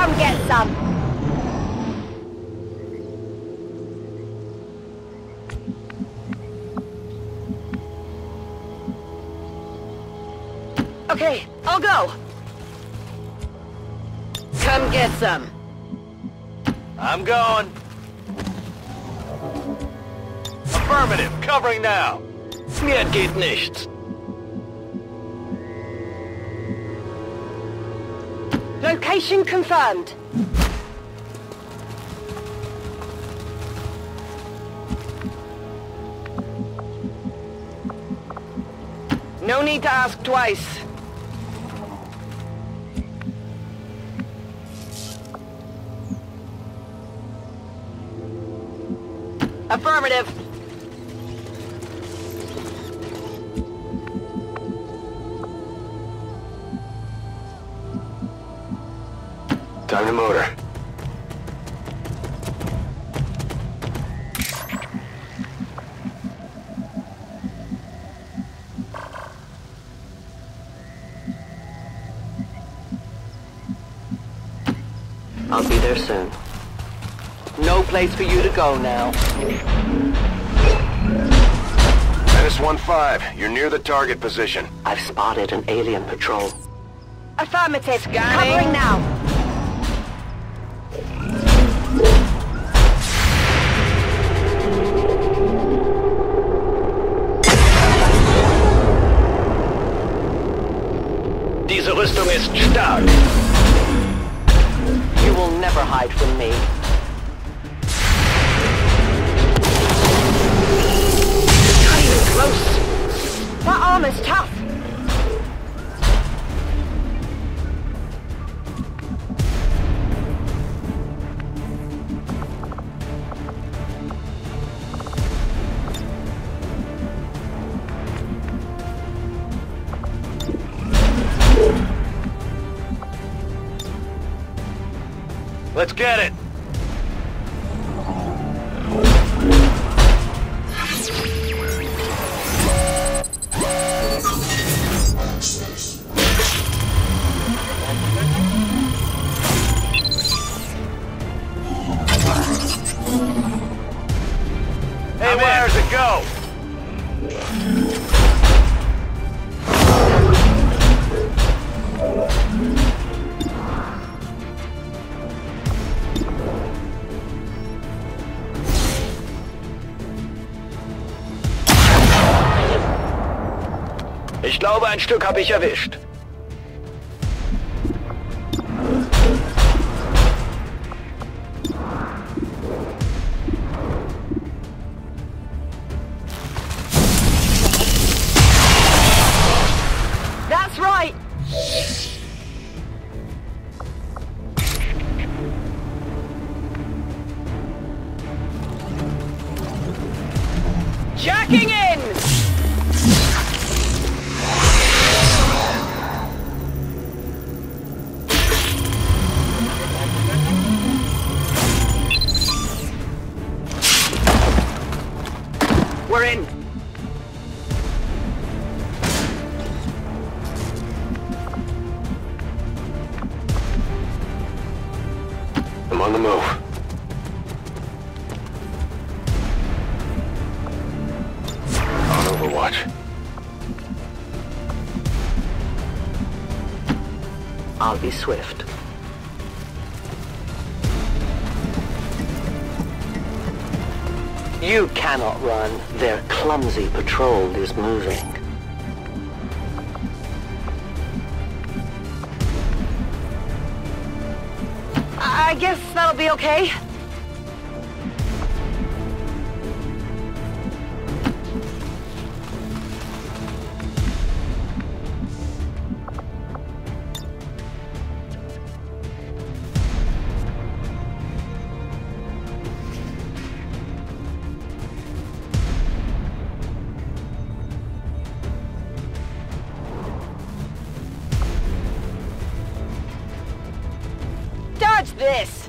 Come get some. Okay, I'll go. Come get some. I'm going. Affirmative, covering now. Mir geht nichts. Location confirmed. No need to ask twice. Affirmative. Time to motor. I'll be there soon. No place for you to go now. Menace 1-5, you're near the target position. I've spotted an alien patrol. Affirmative. Scanning. Covering now. Diese Rüstung ist stark. You will never hide from me. Let's get it. Ich glaube, ein Stück habe ich erwischt. Jacking in! We're in. I'm on the move. On Overwatch. I'll be swift. You cannot run. Their clumsy patrol is moving. I guess that'll be okay. This!